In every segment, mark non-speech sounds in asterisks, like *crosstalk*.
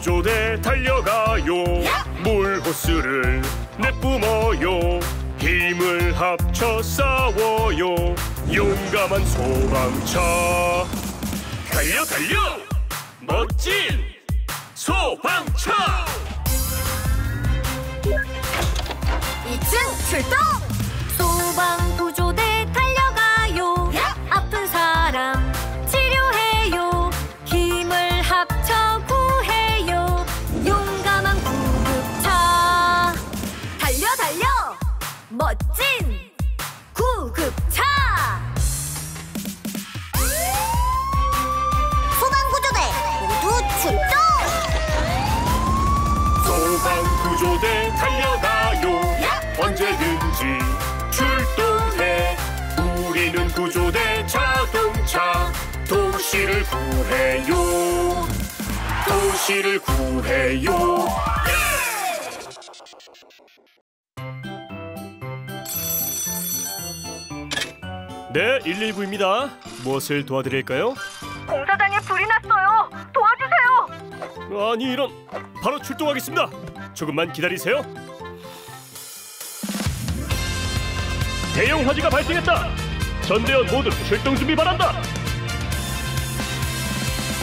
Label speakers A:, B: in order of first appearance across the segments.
A: 소방구조대 달려가요. 물 호스를 내뿜어요. 힘을 합쳐 싸워요. 용감한 소방차. 달려 달려! 멋진 소방차!
B: 2층 출동! 소방구조대 달려. 달려 멋진 구급차. 소방구조대 모두 출동!
A: 소방구조대 달려가요. 언제든지 출동해. 우리는 구조대 자동차 도시를 구해요. 도시를 구해요 네, 119입니다. 무엇을 도와드릴까요?
B: 공사장에 불이 났어요. 도와주세요.
A: 아니 이런 바로 출동하겠습니다. 조금만 기다리세요. 대형 화재가 발생했다. 전대원 모두 출동 준비 바란다.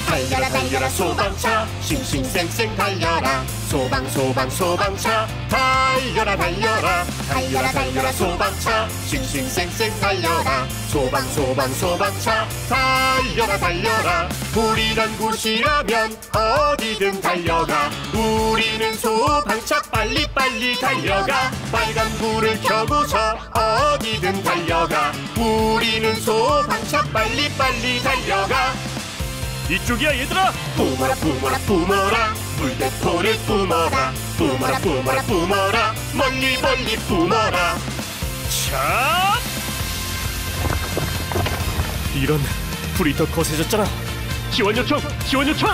B: 달려라 달려라 소방차. 싱싱쌩쌩 달려라. 소방 소방 소방차. 달려라 달려라. 달려라 달려라 소방차. 싱싱쌩쌩 달려라. 소방 소방 소방차. 달려라 달려라. 난 곳이라면 어디든 달려가. 우리는 소방차. 빨리 빨리 달려가. 빨간 불을 켜고서 어디든 달려가. 우리는 소방차. 빨리 빨리 달려가
A: 이쪽이야 얘들아.
B: 뿜어라 뿜어라 뿜어라 물대포를 뿜어라 뿜어라 뿜어라 뿜어라 멀리 멀리 뿜어라
A: 자. 이런 불이 더 거세졌잖아. 지원 요청, 지원 요청.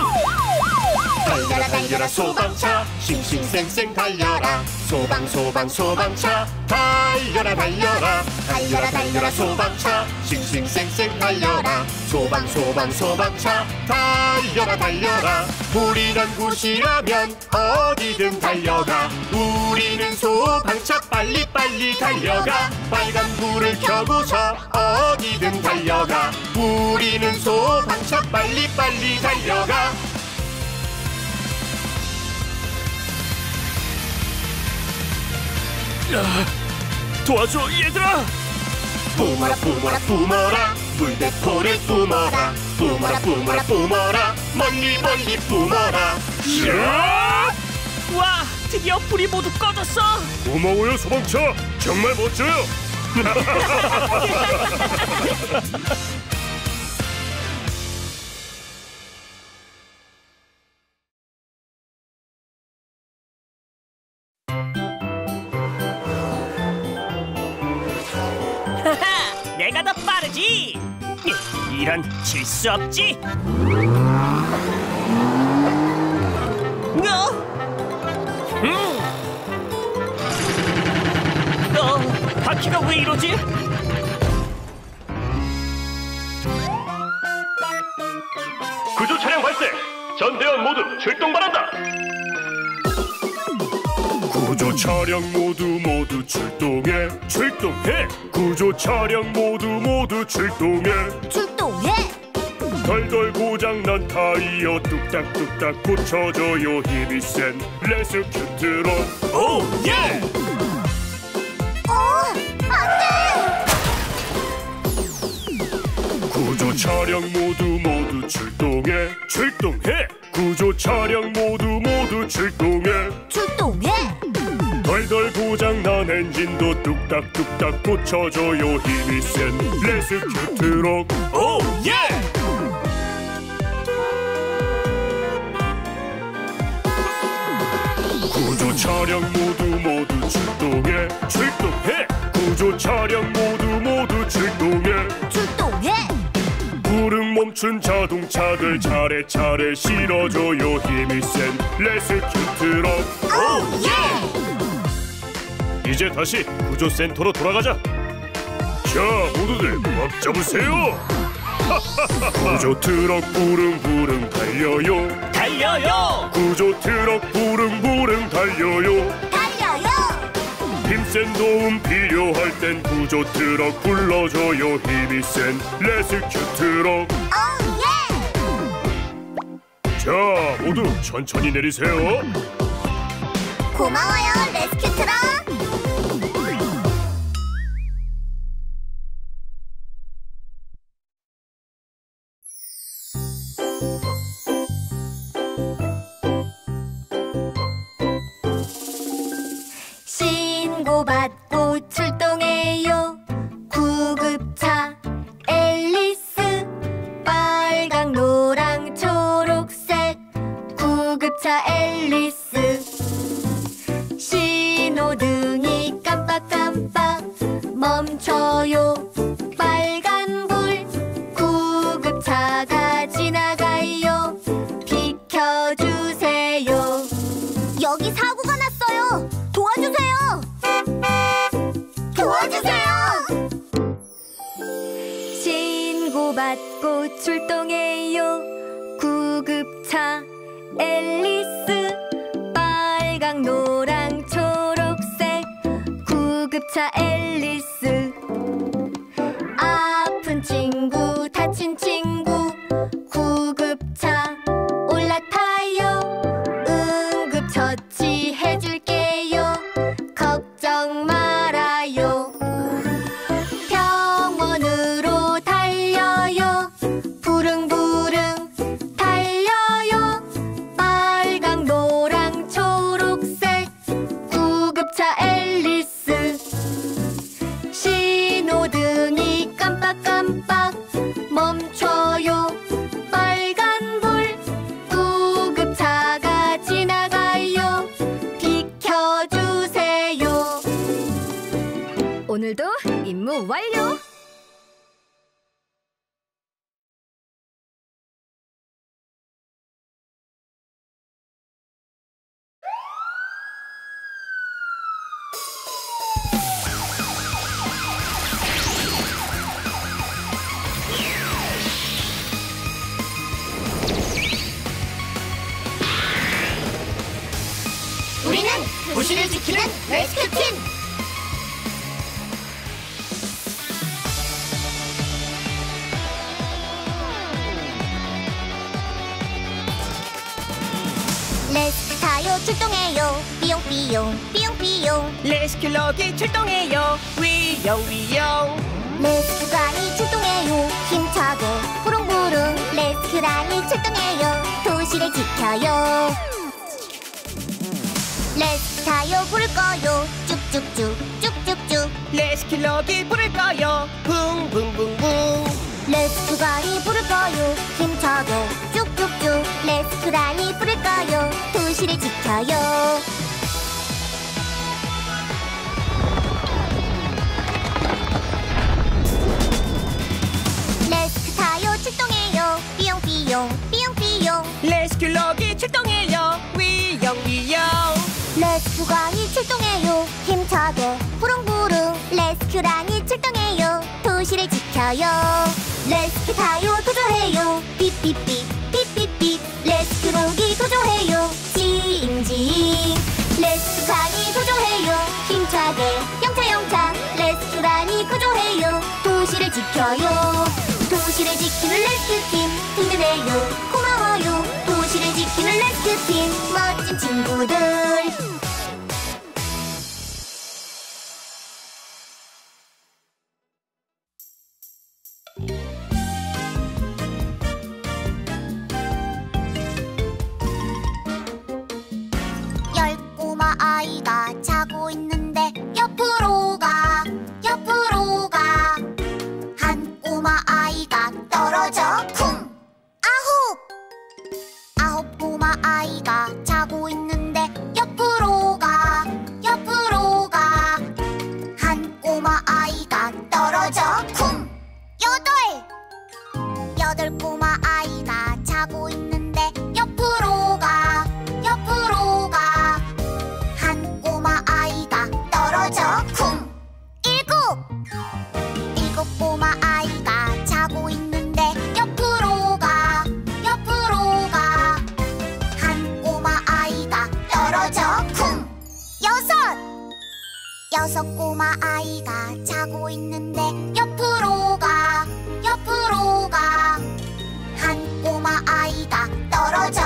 B: 달려라 달려라 소방차. 싱싱쌩쌩 달려라. 소방 소방 소방차. 달려라 달려라. 달려라 달려라 소방차. 싱싱쌩쌩 달려라. 소방 소방 소방차. 달려라 달려라. 난 곳이라면 어디든 달려가. 우리는 소방차. 빨리 빨리 달려가. 빨간 불을 켜고서 어디든 달려가. 우리는 소방차. 빨리 빨리 달려가
A: 도와줘 얘들아.
B: 뿜어라 뿜어라 뿜어라 물대포를 뿜어라 뿜어라 뿜어라 뿜어라 멀리 멀리 뿜어라
A: 자.
C: 와, 드디어 불이 모두 꺼졌어.
A: 고마워요 소방차. 정말 멋져요. *laughs*
C: 내가 더 빠르지. 이런 질 수 없지. 어? 음. 어, 바퀴가 왜 이러지?
A: 구조 차량 발생. 전 대원 모두 출동 바란다. 구조 차량 모두 모두 출동해. 출동해. 구조 차량 모두 모두 출동해.
B: 출동해.
A: 덜덜 고장난 타이어 뚝딱뚝딱 고쳐줘요 힘이 센 레스큐 트럭 Oh yeah!
B: 어 안돼!
A: 구조 차량 모두 모두 출동해. 출동해. 구조 차량 모두 모두 출동해.
B: 출동 해
A: 덜덜 고장난 엔진도 뚝딱뚝딱 고쳐줘요. 힘이 센 rescue 트럭 oh yeah 구조 차량 모두 모두 출동해. 출동해! 구조 차량 모두 모두 출동해.
B: 출동해!
A: 불은 멈춘 자동차들 차례차례 실어줘요. 힘이 센 rescue 트럭 oh yeah 이제 다시 구조센터로 돌아가자. 자 모두들 꽉 잡으세요. *laughs* 구조 트럭 부릉부릉 달려요.
C: 달려요.
A: 구조 트럭 부릉부릉 달려요.
B: 달려요.
A: 힘센 도움 필요할 땐 구조 트럭 불러줘요. 힘이 센 rescue 트럭.
B: Oh yeah.
A: 자 모두 천천히 내리세요.
B: 고마워요 res 큐 출동해요. 구급차 앨리스 빨강 노랑 초록색. 구급차 앨리스 도시를 지키는 rescue팀. rescue 타요 출동해요. 삐용삐용 삐용삐용.
C: rescue 로기 출동해요. 위요 위요.
B: rescue 가니 출동해요. 힘차게 부릉부릉 rescue 라니 출동해요. 도시를 지켜요 레스큐 타요 부를 거요. 쭉쭉쭉 쭉쭉쭉.
C: 레스큐럭이 부를 거요. 붕붕붕붕.
B: 레스큐관이 부를 거요. 힘차게 쭉쭉쭉. 레스큐란이 부를 거요. 도시를 지켜요. 레스큐 타요 출동해요. 삐용삐용 삐용삐용.
C: 레스큐럭이 출동해요. 위요
B: rescue 가니 출동해요. 힘차게 부릉부릉 rescue 라니 출동해요. 도시를 지켜요. rescue 타요. 구조해요. 삐삐삐 삐삐삐. rescue 로기 구조해요. 징징 rescue 가니 구조해요. 힘차게 영차영차. rescue 라니 구조해요. 도시를 지켜요. 도시를 지키는 rescue팀 든든해요
D: 여섯 꼬마 아이가 자고 있는데 옆으로 가 옆으로 가 한 꼬마 아이가 떨어져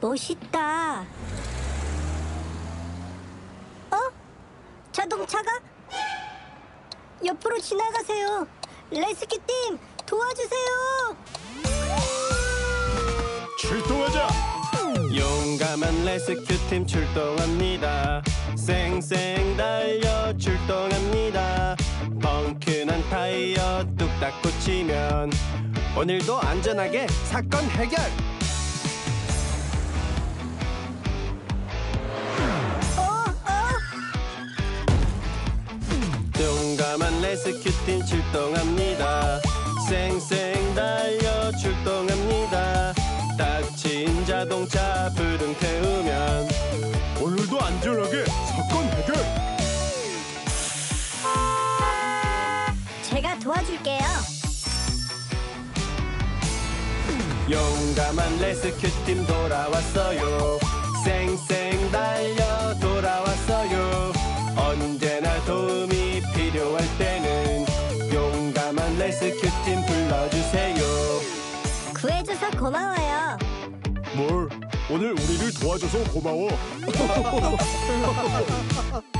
E: 멋있다. 어? 자동차가 옆으로 지나가세요. 레스큐 팀 도와주세요.
A: 출동하자.
F: 용감한 레스큐팀 출동합니다. 쌩쌩 달려 출동합니다. 펑크난 타이어 뚝딱 고치면 오늘도 안전하게 사건 해결. 용감한 레스큐팀 출동합니다. 쌩쌩 달려 출동합니다. 닥친 자동차 불응 태우면
A: 오늘도 안전하게 사건 해결.
E: 제가 도와줄게요.
F: 용감한 레스큐팀 돌아왔어요. 쌩쌩 달려 돌아
E: 고마워요.
A: 뭘? 오늘 우리를 도와줘서 고마워. *laughs*